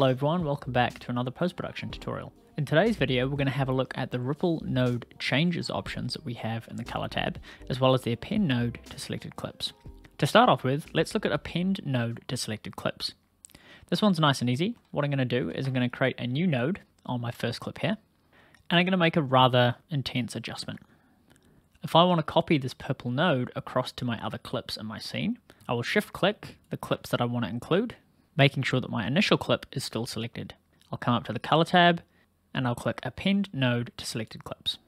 Hello everyone, welcome back to another post-production tutorial. In today's video, we're going to have a look at the Ripple node changes options that we have in the color tab, as well as the append node to selected clips. To start off with, let's look at append node to selected clips. This one's nice and easy. What I'm going to do is I'm going to create a new node on my first clip here, and I'm going to make a rather intense adjustment. If I want to copy this purple node across to my other clips in my scene, I will shift click the clips that I want to include, making sure that my initial clip is still selected. I'll come up to the color tab and I'll click append node to selected clips.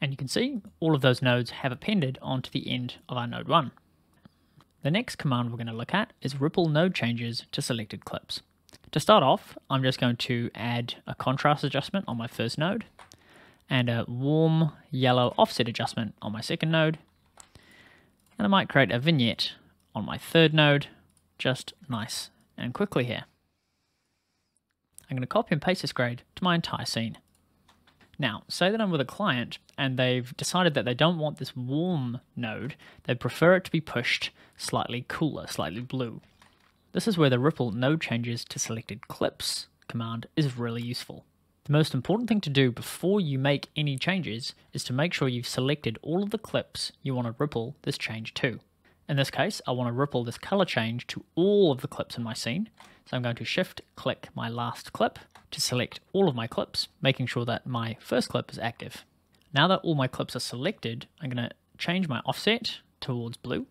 And you can see all of those nodes have appended onto the end of our node 1. The next command we're going to look at is ripple node changes to selected clips. To start off, I'm just going to add a contrast adjustment on my first node and a warm yellow offset adjustment on my second node. And I might create a vignette on my third node, just nice and quickly here. I'm going to copy and paste this grade to my entire scene. Now, say that I'm with a client and they've decided that they don't want this warm node, they prefer it to be pushed slightly cooler, slightly blue. This is where the ripple node changes to selected clips command is really useful. The most important thing to do before you make any changes is to make sure you've selected all of the clips you want to ripple this change to. In this case, I want to ripple this color change to all of the clips in my scene. So I'm going to shift click my last clip to select all of my clips, making sure that my first clip is active. Now that all my clips are selected, I'm going to change my offset towards blue.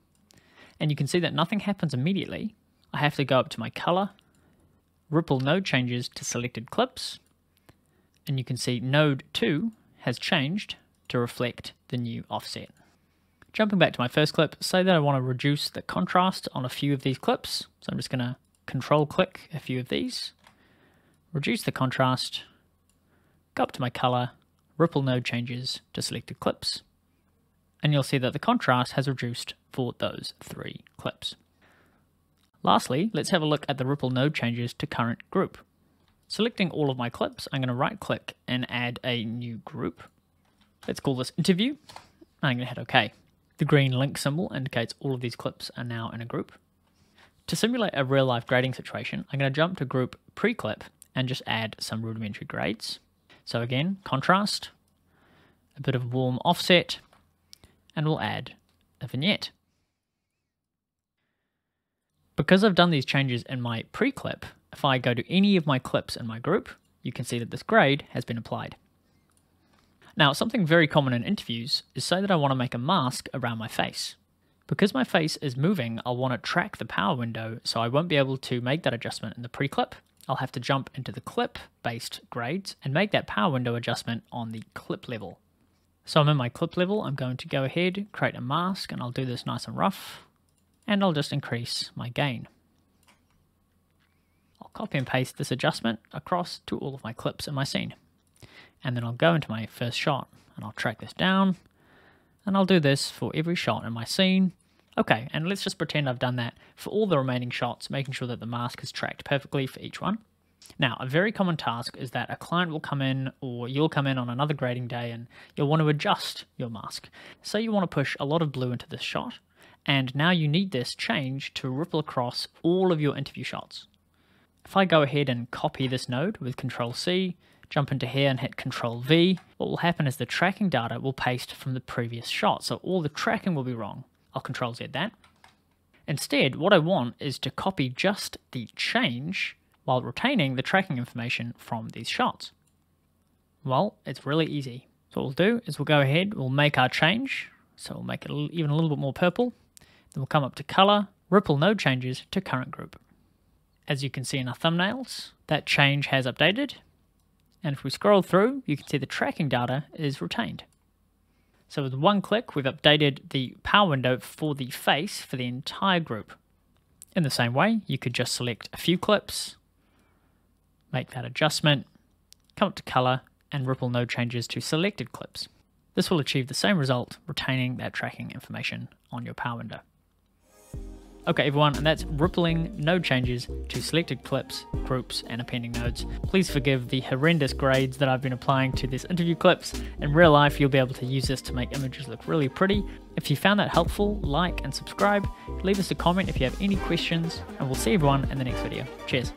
And you can see that nothing happens immediately. I have to go up to my color, ripple node changes to selected clips, and you can see node 2 has changed to reflect the new offset. Jumping back to my first clip, say that I want to reduce the contrast on a few of these clips. So I'm just going to control click a few of these, reduce the contrast, go up to my color, ripple node changes to selected clips, and you'll see that the contrast has reduced for those three clips. Lastly, let's have a look at the ripple node changes to current group. Selecting all of my clips, I'm going to right click and add a new group. Let's call this interview. I'm going to hit OK. The green link symbol indicates all of these clips are now in a group. To simulate a real life grading situation, I'm going to jump to group pre-clip and just add some rudimentary grades. So again, contrast, a bit of warm offset, and we'll add a vignette. Because I've done these changes in my pre-clip, if I go to any of my clips in my group, you can see that this grade has been applied. Now, something very common in interviews is say that I want to make a mask around my face. Because my face is moving, I'll want to track the power window, so I won't be able to make that adjustment in the pre-clip. I'll have to jump into the clip-based grades and make that power window adjustment on the clip level. So I'm in my clip level, I'm going to go ahead, create a mask, and I'll do this nice and rough, and I'll just increase my gain I'll copy and paste this adjustment across to all of my clips in my scene. And then I'll go into my first shot and I'll track this down and I'll do this for every shot in my scene. Okay, and let's just pretend I've done that for all the remaining shots, making sure that the mask is tracked perfectly for each one. Now, a very common task is that a client will come in or you'll come in on another grading day and you'll want to adjust your mask. Say you want to push a lot of blue into this shot, and now you need this change to ripple across all of your interview shots. If I go ahead and copy this node with Control C, jump into here and hit Control V, what will happen is the tracking data will paste from the previous shot. So all the tracking will be wrong. I'll Control Z that. Instead, what I want is to copy just the change while retaining the tracking information from these shots. Well, it's really easy. So what we'll do is we'll go ahead, we'll make our change. So we'll make it even a little bit more purple. Then we'll come up to color, ripple node changes to current group as you can see in our thumbnails, that change has updated. And if we scroll through, you can see the tracking data is retained. So with one click, we've updated the power window for the face for the entire group. In the same way, you could just select a few clips, make that adjustment, come up to color, and ripple node changes to selected clips. This will achieve the same result, retaining that tracking information on your power window. Okay everyone, and that's rippling node changes to selected clips, groups, and appending nodes. Please forgive the horrendous grades that I've been applying to these interview clips. In real life, you'll be able to use this to make images look really pretty. If you found that helpful, like and subscribe. Leave us a comment if you have any questions, and we'll see everyone in the next video. Cheers.